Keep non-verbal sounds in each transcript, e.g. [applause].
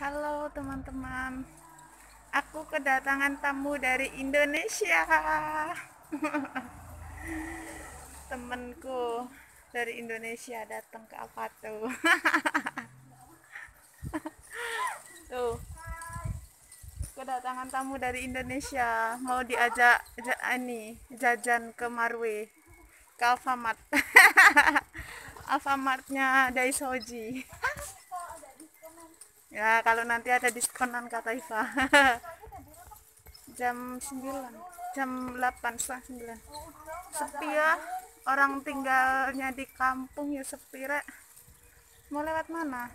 Halo teman-teman, aku kedatangan tamu dari Indonesia. [laughs] Temenku dari Indonesia datang ke Avato. [laughs] Tuh, kedatangan tamu dari Indonesia mau diajak ja- ini jajan ke Marwe ke Alfamart. [laughs] Alfamartnya Daisoji. Ya, kalau nanti ada diskonan kata Iva. [laughs] jam 9, jam 8, setengah 9. Sepi ya, orang tinggalnya di kampung ya sepi rek. Mau lewat mana?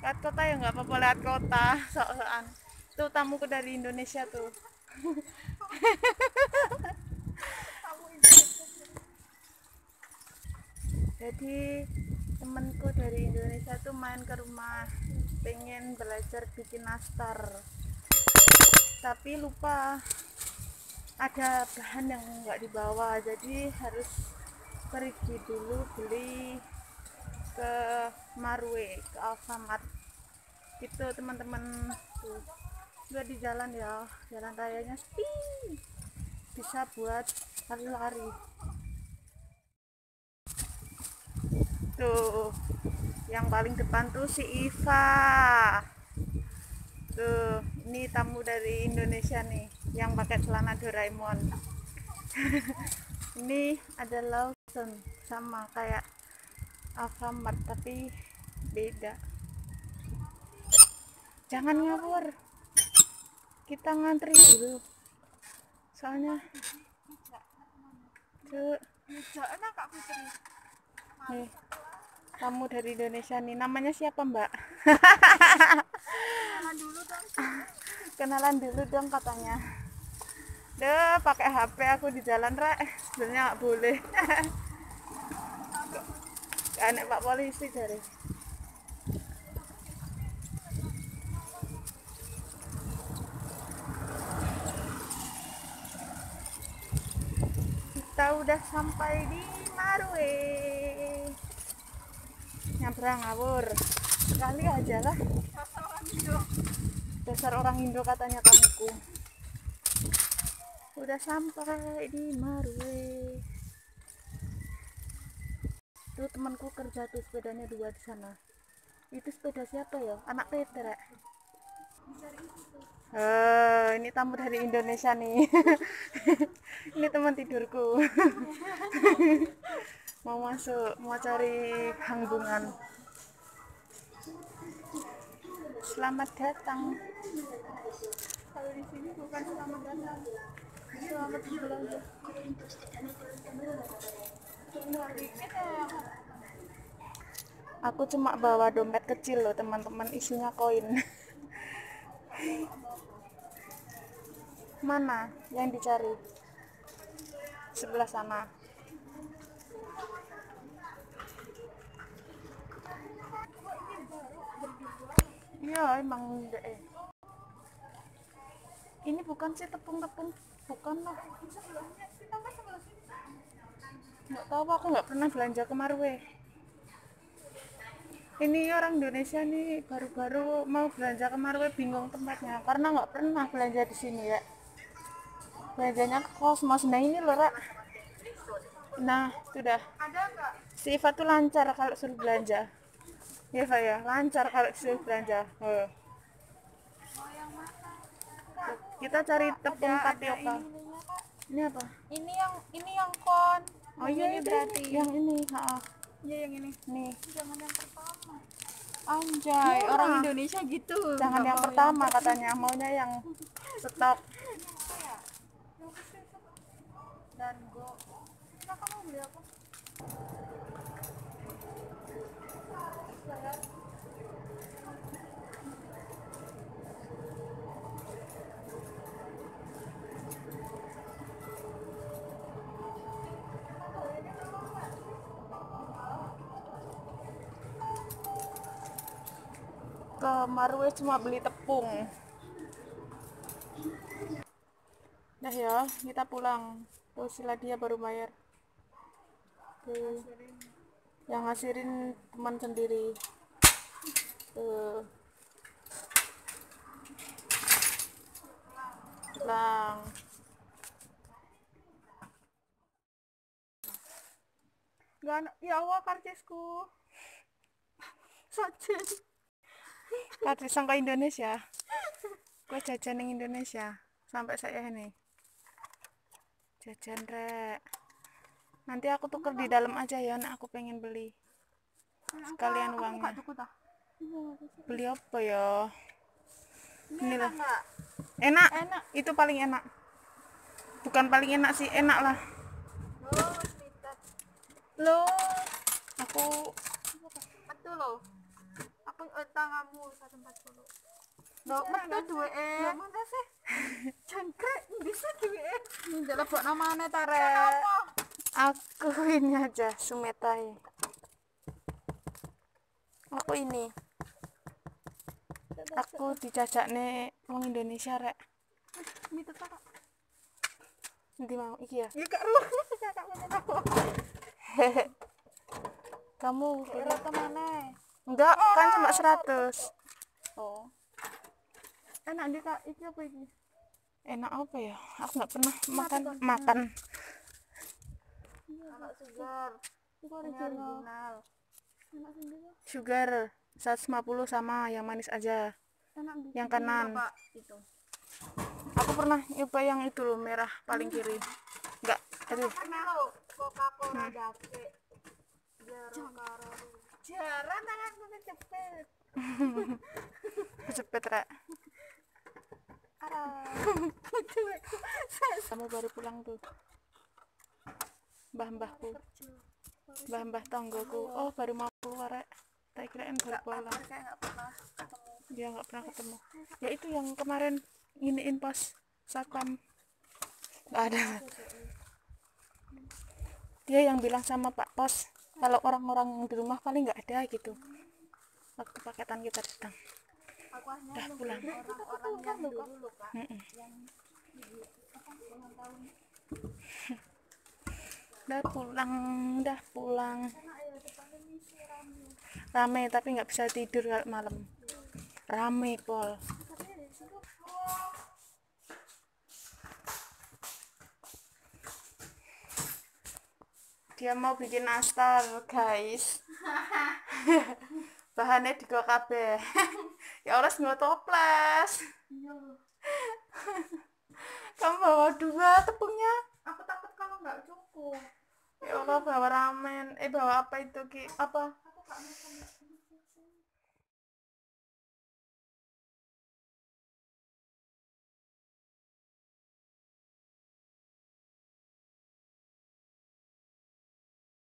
Lewat kota ya nggak apa-apa lewat kota, [laughs] sok-sokan. Tuh tamuku dari Indonesia tuh. [laughs] Jadi temenku dari Indonesia tuh main ke rumah pengen belajar bikin nastar. Tapi lupa ada bahan yang nggak dibawa jadi harus pergi dulu beli ke Marwe ke Alfamart. Gitu teman-teman. Tuh juga di jalan ya jalan rayanya sepi. Bisa buat lari-lari tuh yang paling depan tuh si Iva. Tuh ini tamu dari Indonesia nih yang pakai celana Doraemon. [laughs] Ini ada Lawson sama kayak Alfamart tapi beda. Jangan ngawur. Kita ngantri dulu. Soalnya tuh. Nih kamu dari Indonesia nih. Namanya siapa mbak? Kenalan dulu dong. Katanya. Deh pakai HP aku di jalan rek. Sebenarnya nggak boleh. Anak pak polisi dari kita udah sampai di Marwe nyabrang ngawur sekali aja lah dasar orang Indo katanya kamuku udah sampai di Marwe tuh temanku kerja tuh sepedanya dua di sana itu sepeda siapa ya anak Peter ya? Eh, ini tamu dari Indonesia nih. [laughs] ini teman tidurku. [laughs] mau masuk, mau cari hanggungan. Selamat datang. Kalau di sini bukan selamat datang. Selamat berbelanja. Aku cuma bawa dompet kecil loh teman-teman isinya koin. Mana yang dicari? Sebelah sana. Iya, emang enggak eh. Ini bukan sih tepung-tepung, bukan loh. Nggak tahu aku nggak pernah belanja ke Marwe. Ini orang Indonesia nih baru-baru mau belanja ke Marwe bingung tempatnya karena nggak pernah belanja di sini ya. Belanjanya ke Cosmos. Nah ini loh, Rak. Nah, sudah. Si Iva tuh lancar kalau suruh belanja. Ya, Iva ya, lancar kalau suruh belanja. Oh. Kita cari tepung tapioka. Ini apa? Ini yang ini yang kon. Oh Yang iya ini itu berarti. yang ini, ha. Iya yang ini. Nih, Jangan yang pertama. Anjay, Murah. orang Indonesia gitu. jangan yang pertama katanya, maunya yang stok. Dan go. Nah, kamu beli apa? Ke Marwe cuma beli tepung. Nah ya, kita pulang. Tuh sila dia baru bayar. Tuh. Yang ngasirin teman sendiri. tuh lang Gak. Ya Allah karcisku. Sajen. kartu sangka Indonesia gue jajan ning Indonesia sampai saya ini jajan rek nanti aku tuker di dalam aja ya nak aku pengen beli sekalian uangnya beli apa ya ini lah enak Enak. itu paling enak bukan paling enak sih enak lah Oh, sweetet. lo aku Metu lo. Aku utang kamu 140. Lo metu duwe e. Lo mana sih? [laughs] Jangkrik bisa duwe e. Ndak lebok namane ta rek. Aku ini aja sumetai aku ini aku dijajak nih wong Indonesia rek kak. nanti mau iki ya Ya gak ru. Kakak ngomong apa? kamu Kira ke mana? enggak kan cuma 100 Oh. Enak dia kak. Iki apa iki? enak apa ya aku nggak pernah makan makan Itu original. Sugar 150 sama yang manis aja. Yang kanan. Pak. Itu. aku pernah nyoba yang itu loh merah paling kiri. Enggak aduh. Lo Coca-Cola dake. Jarang tanganku kecepet. kecepet rek kamu baru pulang tuh mbah-mbahku. Mbah-mbah tonggoku oh baru mau keluar rek. Tak kirain baru pulang. dia nggak pernah ketemu. Ya itu yang kemarin nginiin pos satpam. Nggak ada. Dia yang bilang sama pak pos kalau orang-orang yang di rumah paling nggak ada gitu. Waktu paketan kita datang. Udah pulang. orang-orang yang dulu. [laughs] udah pulang udah pulang. Rame tapi nggak bisa tidur kalau malam. Rame pol. Dia mau bikin nastar guys. [laughs] Bahannya di kabeh. [laughs] Ya Allah nggak toples. [laughs] Kamu bawa dua tepungnya nggak cukup. ya Allah bawa ramen. Eh bawa apa itu ki? Apa